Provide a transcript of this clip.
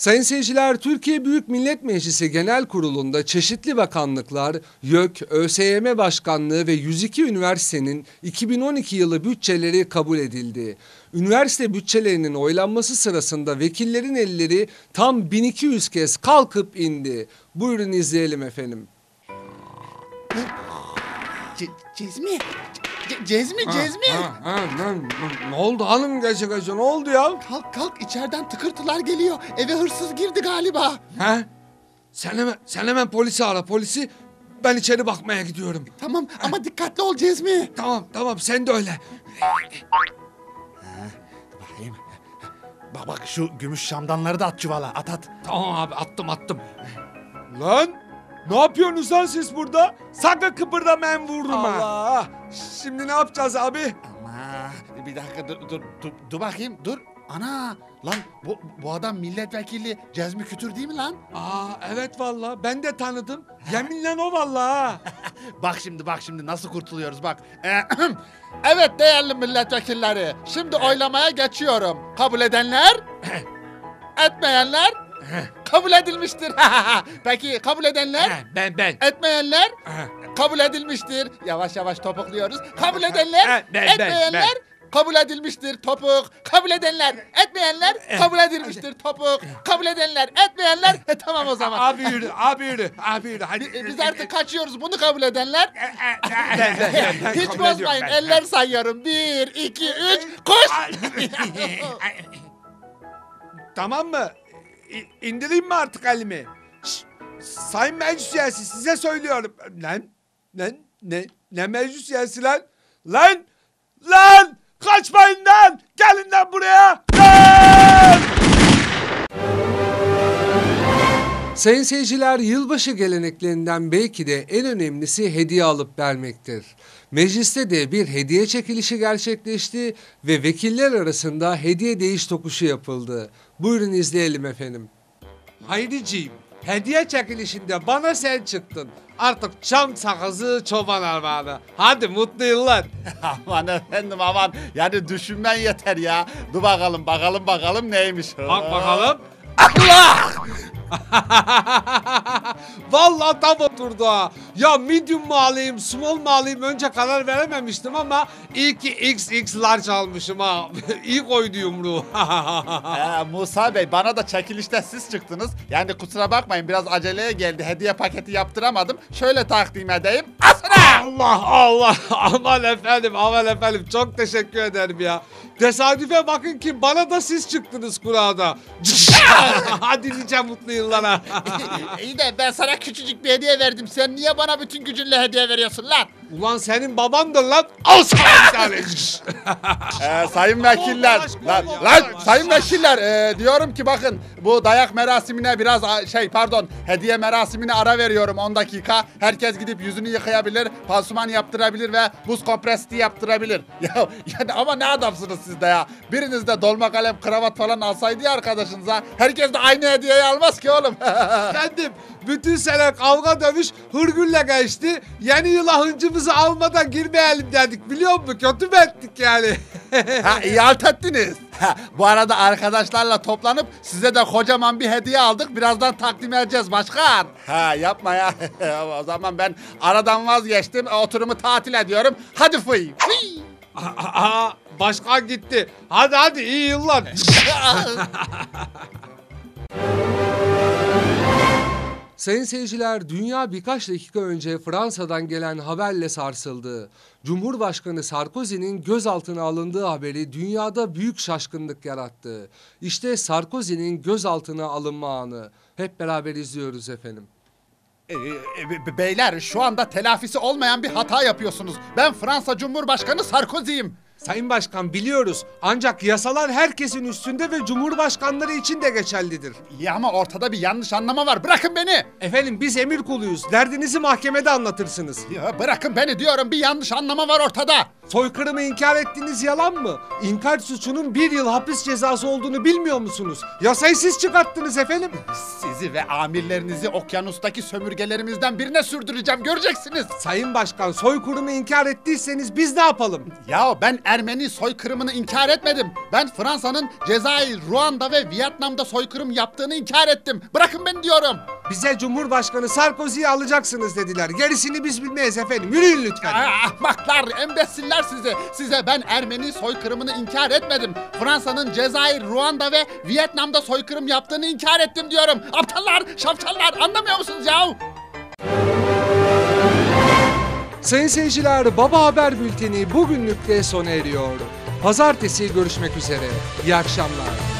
Sayın seyirciler, Türkiye Büyük Millet Meclisi Genel Kurulu'nda çeşitli bakanlıklar, YÖK, ÖSYM Başkanlığı ve 102 üniversitenin 2012 yılı bütçeleri kabul edildi. Üniversite bütçelerinin oylanması sırasında vekillerin elleri tam 1200 kez kalkıp indi. Buyurun izleyelim efendim. Ce- Cezmi. Ce- Cezmi, Cezmi. Ha, ha, ne, ne oldu hanım gece gece ne oldu ya? Kalk kalk içeriden tıkırtılar geliyor. Eve hırsız girdi galiba. He? Sen hemen, sen hemen polisi ara polisi. Ben içeri bakmaya gidiyorum. Tamam ama dikkatli ol Cezmi. Tamam tamam sen de öyle. Bakayım. Bak bak şu gümüş şamdanları da at çuvala at at. Tamam abi attım attım. Lan ne yapıyorsunuz lan siz burada? Sakın kıpırdamayın vururum ha. Allah. Şimdi ne yapacağız abi? Ama bir dakika dur dur dur, dur bakayım dur. Ana lan bu, bu adam milletvekili Cezmi Kütür değil mi lan? Aa evet vallahi ben de tanıdım. Yeminle o vallahi ha. Bak şimdi bak şimdi nasıl kurtuluyoruz bak. evet değerli milletvekilleri şimdi oylamaya geçiyorum. Kabul edenler? Etmeyenler? kabul edilmiştir. Peki kabul edenler? ben ben. Etmeyenler? Kabul edilmiştir. Yavaş yavaş topukluyoruz. Kabul edenler? Ben, ben, etmeyenler? ben. Kabul edilmiştir topuk. Kabul edenler, etmeyenler kabul edilmiştir topuk. Kabul edenler, etmeyenler e, tamam o zaman. Abi yürü abi yürü abi yürü. Hadi. Bi- Biz artık kaçıyoruz. Bunu kabul edenler ben, ben hiç kabul ediyorum, bozmayın. ben. Eller sayıyorum. Bir, iki, üç, koş. Tamam mı? İ- İndireyim mi artık elimi? Şşş, sayın meclis üyesi size söylüyorum. Lan, lan, ne, ne meclis üyesi lan? Lan, lan, kaçmayın lan, gelin lan buraya. Lan! Sayın seyirciler, yılbaşı geleneklerinden belki de en önemlisi hediye alıp vermektir. Mecliste de bir hediye çekilişi gerçekleşti ve vekiller arasında hediye değiş tokuşu yapıldı. Buyurun izleyelim efendim. Haydiciğim, hediye çekilişinde bana sen çıktın. Artık çam sakızı çoban armağanı. Hadi mutlu yıllar. aman efendim aman. Yani düşünmen yeter ya. Dur bakalım bakalım bakalım neymiş. Bak bakalım. Allah! Vallahi tam oturdu ha. Ya medium mu alayım, small mu alayım önce karar verememiştim ama iyi ki XX large almışım ha. iyi koydu yumruğu. Ee, Musa Bey bana da çekilişte siz çıktınız. Yani kusura bakmayın biraz aceleye geldi. Hediye paketi yaptıramadım. Şöyle takdim edeyim. Asra! Allah Allah aman efendim aman efendim çok teşekkür ederim ya. Tesadüfe bakın ki bana da siz çıktınız kurada. Hadi nice mutlu yıllara. İyi de ben sana küçücük bir hediye verdim. Sen niye bana bütün gücünle hediye veriyorsun lan? Ulan senin babandır lan. Al sana bir tane. Ee, sayın vekiller, lan, lan sayın vekiller e, diyorum ki bakın bu dayak merasimine biraz a, şey pardon hediye merasimine ara veriyorum 10 dakika. Herkes gidip yüzünü yıkayabilir, pansuman yaptırabilir ve buz kompresti yaptırabilir. Ya yani ama ne adamsınız siz de ya. Biriniz de dolma kalem kravat falan alsaydı ya arkadaşınıza. Herkes de aynı hediyeyi almaz ki oğlum. Efendim bütün sene kavga dövüş hırgürle geçti. Yeni yıla hıncımızı almadan girmeyelim dedik biliyor musun? Kötü mü ettik yani? Ha iyi halt ettiniz. Ha, bu arada arkadaşlarla toplanıp size de kocaman bir hediye aldık. Birazdan takdim edeceğiz başkan. Ha yapma ya. o zaman ben aradan vazgeçtim. Oturumu tatil ediyorum. Hadi fıy. Fıy. Aha, başkan gitti. Hadi hadi iyi yıllar. Sayın seyirciler, dünya birkaç dakika önce Fransa'dan gelen haberle sarsıldı. Cumhurbaşkanı Sarkozy'nin gözaltına alındığı haberi dünyada büyük şaşkınlık yarattı. İşte Sarkozy'nin gözaltına alınma anı. Hep beraber izliyoruz efendim. Ee, e, beyler şu anda telafisi olmayan bir hata yapıyorsunuz. Ben Fransa Cumhurbaşkanı Sarkozy'yim. Sayın Başkan biliyoruz ancak yasalar herkesin üstünde ve cumhurbaşkanları için de geçerlidir. İyi ama ortada bir yanlış anlama var. Bırakın beni. Efendim biz emir kuluyuz. Derdinizi mahkemede anlatırsınız. Ya bırakın beni diyorum. Bir yanlış anlama var ortada. Soykırımı inkar ettiğiniz yalan mı? İnkar suçunun bir yıl hapis cezası olduğunu bilmiyor musunuz? Yasayı siz çıkarttınız efendim. Sizi ve amirlerinizi okyanustaki sömürgelerimizden birine sürdüreceğim göreceksiniz. Sayın Başkan soykırımı inkar ettiyseniz biz ne yapalım? Ya ben Ermeni soykırımını inkar etmedim. Ben Fransa'nın Cezayir, Ruanda ve Vietnam'da soykırım yaptığını inkar ettim. Bırakın beni diyorum. Bize Cumhurbaşkanı Sarkozy'yi alacaksınız dediler. Gerisini biz bilmeyiz efendim. Yürüyün lütfen. Aa, ahmaklar, embesiller sizi. Size ben Ermeni soykırımını inkar etmedim. Fransa'nın Cezayir, Ruanda ve Vietnam'da soykırım yaptığını inkar ettim diyorum. Aptallar, şapşallar anlamıyor musunuz ya? Sayın seyirciler Baba Haber Bülteni bugünlük de sona eriyor. Pazartesi görüşmek üzere. İyi akşamlar.